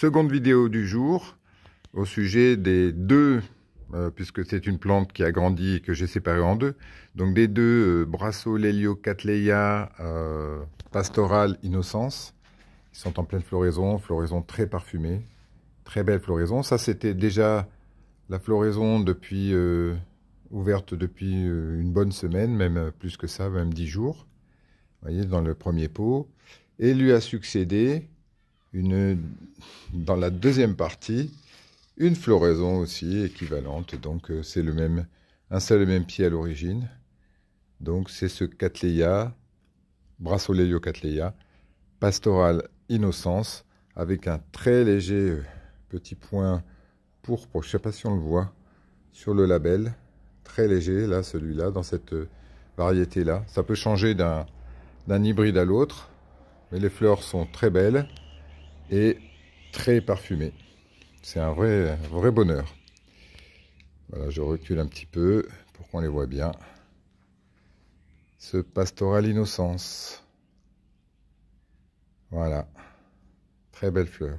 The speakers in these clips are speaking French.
seconde vidéo du jour au sujet des deux, euh, puisque c'est une plante qui a grandi et que j'ai séparé en deux, donc des deux euh, Brasso Cattleya euh, Pastoral Innocence. Ils sont en pleine floraison, floraison très parfumée, très belle floraison. Ça, c'était déjà la floraison depuis euh, ouverte depuis une bonne semaine, même plus que ça, même dix jours. Vous voyez, dans le premier pot. Et lui a succédé dans la deuxième partie, une floraison aussi équivalente. Donc euh, c'est le même, un seul et même pied à l'origine. Donc c'est ce Cattleya, Brassolelio Cattleya, Pastoral Innocence, avec un très léger euh, petit point pourpre, je ne sais pas si on le voit, sur le label. Très léger, là, celui-là, dans cette euh, variété-là. Ça peut changer d'un hybride à l'autre, mais les fleurs sont très belles très parfumées. C'est un vrai, vrai bonheur. Voilà, je recule un petit peu pour qu'on les voit bien. Ce pastoral innocence. Voilà. Très belle fleur.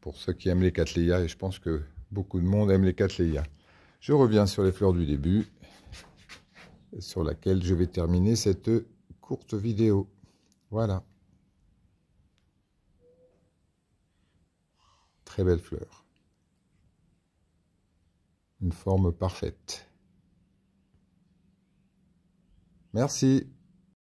Pour ceux qui aiment les Cattleya, et je pense que beaucoup de monde aime les Cattleya. Je reviens sur les fleurs du début, sur laquelle je vais terminer cette courte vidéo. Voilà. Très belle fleur. Une forme parfaite. Merci.